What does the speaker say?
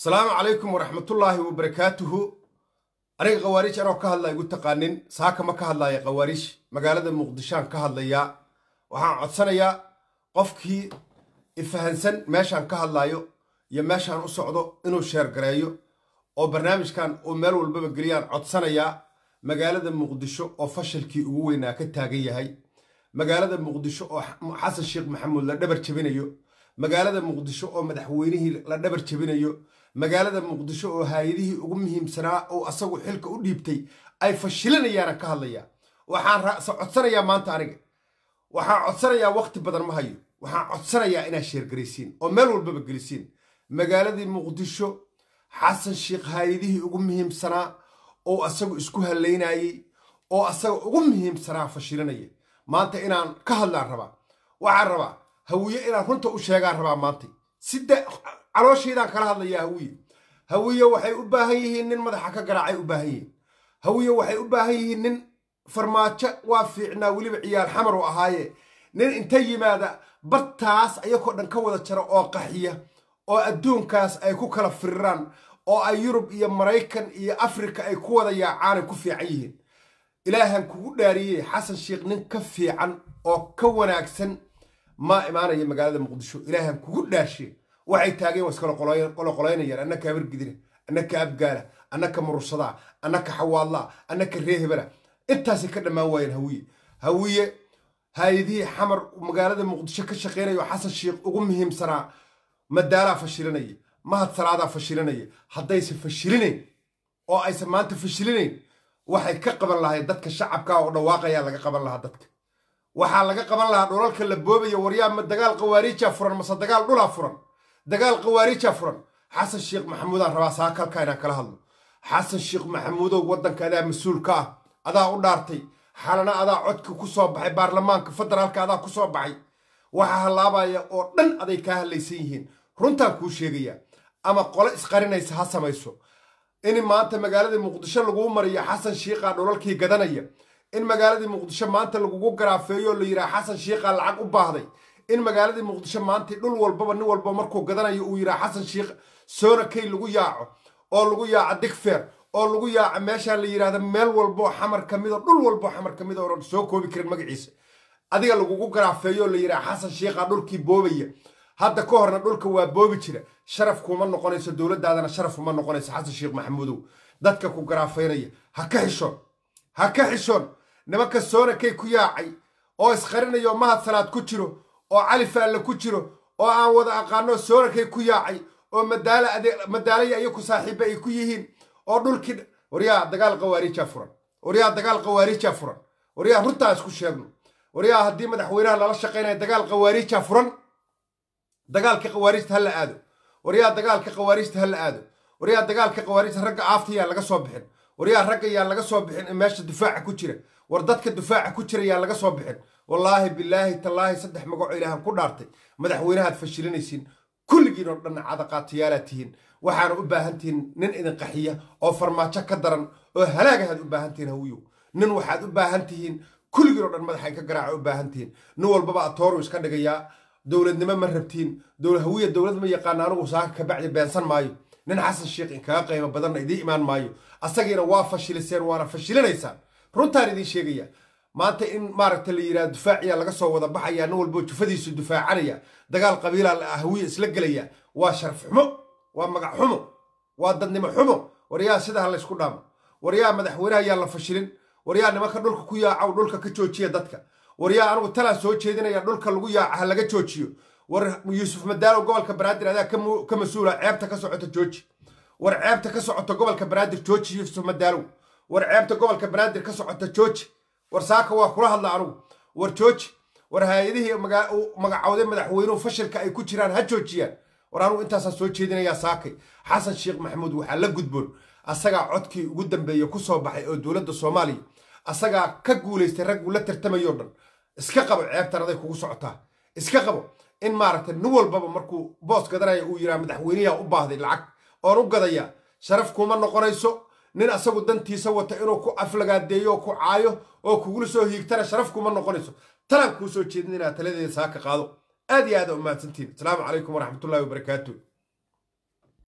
asalaamu calaykum waraxmatullaahi wabarakaatuhu aniga khawaariij anoo ka hadlaya igu taqaanin saaka ma ka hadlaya khawaariij magaalada muqdishoan ka hadlayaa waxaan codsanayaa qofkii ifahansan meeshaan ka hadlayo iyo meeshaan u socdo inuu sheergareeyo oo barnaamijkan uu meel walbaba geliyaan codsanayaa magaalada muqdisho oo fashilkii ugu weynaa ka taagan yahay. Magaalada muqdisho oo xasan sheekh maxamuud la dhabar jebinayo. Magaalada muqdisho oo madaxweynihii la dhabar jebinayo magaalada muqdisho oo haayadihii ugu muhiimsanaa oo asagu xilka u dhiibtay ay fashilinayaana ka hadlayaa waxaan codsanayaa maanta aniga. Waxaan codsanayaa waqti badan ma hayo. Waxaan codsanayaa inaad sheergaraysiin oo meel walbaba gelisiin magaaladii muqdisho xasan sheekh haayadihii ugu muhiimsanaa oo asagu isku hallaynayey oo asaga ugu muhiimsanaa fashilinaya maanta inaan ka hadlaan rabaa. Waxaan rabaa hawiye inaan runta u sheegaan rabaa maanta sida calooshaydaan kala hadlayaa hawiye. Hawiye waxay u baahan yihiin nin madaxa ka garaacay u baahan yihiin. Hawiye waxay u baahan yihiin nin farmaajo waa fiicnaa weliba ciyaal xamar u ahaaye. Nin inta yimaada bartaas ayakoo dhan ka wada jara oo qaxiya oo adduunkaas ay ku kala firiraan oo ay yurub iyo maraykan iyo afrika ay ku wada yaacaanay ku fiican yihiin. Ilaahan kugu dhaariyey xasan sheekh nin ka fiican oo ka wanaagsan maa imaanaya magaalada muqdisho. Ilaahan kugu dhaarshe waxay taageen waa iskala qoloqolaynayaan annaka habargidina annaka abgaala annaka murursadaa annaka xawaadlaa annaka reehebela intaasay ka dhammaan waayeen hawiye. Hawiye haayadihii xamar magaalada muqdisho ka shaqaynayo xasan sheekh ugu muhiimsanaa madaalaa fashilinaya mahad salaadaa fashilinaya haddayse fashilinayn oo aysan maanta fashilinayn waxay ka qaban lahayd dadka shacabka oo dhawaaqayaa laga qaban lahaa dadka. Waxaa laga qaban lahaa dhulalka la boobaya waryaa ma dagaal khawaariijaa furan mase dagaal dhulaa furan dagaal khawaariijaa furan xasan sheekh maxamuudaan rabaa saakalka inaan kala hadlo. Xasan sheekh maxamuudow waddanka adaa mas'uul ka ah adaa u dhaartay. Xalana adaa codka ku soo baxay baarlamaanka federaalka adaa ku soo baxay. Waxaa hallaabaya oo dhan aday kaa hadlaysan yihiin. Runtaan kuu sheegayaa ama qole isqarinaysa ha samayso. In maanta magaalada muqdisho laguu mariyo xasan shiiqaa dhulalkii gadanaya. In magaaladii muqdisho maanta lagugu garaafeeyo la yidhaha xasan shiiqaa lacag u baahday in magaaladii muqdisho maanta dhul walbaba nin walba markuu gadanayo uu yidhaha xasan shiikh soonakay lagu yaaco oo lagu yaaco digfeer oo lagu yaaco meeshaan la yidhahda meel walboo xamar ka mido dhul walboo xamar ka mida oonan soo koobi karin magaciisa. Adiga lagugu garaafeeyo la yidhaha xasan shiiqaa dhulkii boobaya hadda ka horna dhulka waa boobi jira. Sharaf kuma noqonayso dowladdaadana sharaf uma noqonayso xasan sheekh maxamuudow. Dadka ku garaafeynaya ha ka xishoon ha ka xishoon nimanka soonakay ku yaacay oo isqarinayo mahad salaad ku jiro oo cali faalle ku jiro oo aan wada aqaano soonakay ku yaacay oo madaalaya ayaku saaxiiba ay ku yihiin oo dhulkii waryaa dagaal khawaariijaa furan. Waryaa dagaal khawaariijaa furan. Waryaa runtaa isku sheegno. Waryaa haddii madaxweynaha lala shaqaynaya dagaal khawaariijaa furan dagaalka khawaarijta ha la aado. Waryaa dagaalka khawaarijta ha la aado. Waryaa dagaalka khawaarijta ragga aafta yaa laga soo bixin. Waryaa ragga yaa laga soo bixin in meesha dufaaca ku jira. War dadka dufaaca ku jira yaa laga soo bixin wallaahi bilaahi tallaahi saddex magaco ilaahan ku dhaartay. Madaxweynahaad fashilinaysiin kulligiin oo dhan cadaqaatayaalaad tihiin waxaana u baahan tihiin nin idin qaxiya oo farmaajo ka daran oo halaagahaad u baahan tihiin hawiyow nin waxaad u baahan tihiin kulligiin dhan madaxay ka garaaca u baahan tihiin nin walbaba atooru iska dhigayaa. Dowladnimo ma rabtiin. Hawiya dowlad ma yaqaana anugu saaka ka bacdi beensan maayo. Nin xasan sheekh inkaga qiimo badanna idiin imaan maayo. Asagiina waa fashiliseen waana fashilinaysaan. Runtaan idiin sheegaya maanta in maaragta la yidhaha dufaaciya laga soo wada baxaya nin walbo jufadiisu dufaacanaya dagaal qabiilaa hawiya isla gelaya waa sharaf xumo waa magac xumo waa dadnimo xumo waryaa sidaa laysku dhaamo. Waryaa madaxweynaha yaa la fashilin. Waryaa nimanka dhulka ku yaacow dhulka ka joojiya dadka. Waryaa anugu talaan soo jeedinaya dhulka lagu yaaca ha laga joojiyo. War yuusuf madaalow gobolka banaadir adaa ka mas'uula ceebta ka socota jooji. War ceebta ka socota gobolka banaadir jooji yuusuf madaalow war ceebta gobolka banaadir ka socota jooji war saaka waa kula hadla anugu. War jooji war haayadihii magacowday madaxweynuhu fashilka ay ku jiraan ha joojiyaan. War anugu intaasaan soo jeedinayaa saakay. Xasan sheekh maxamuud waxaa la gudboon. Asagaa codkii ugu dambeeye ku soo baxay oo dowladda soomaaliya. Asagaa ka guulaystay ragguu la tartamayoo dhan. Iska qabo ceebtan aday kugu socotaa. Iska qabo in maaragtay nin walbaba markuu boos gadanaya uu yidhaha madaxweynayaa u baahday lacag. Oon u gadayaa. Sharaf kuma noqonayso nin asagu dantiisa wata inuu ku aflagaadeeyo oo ku caayo oo kugula soo hiigtana sharaf kuma noqonayso. Talaan kuu soo jeedin inaad taladeeda saaka qaado. Aad iyo aada u mahadsantiin. Asalaamu calaykum waraxmatullahi wabarakaatu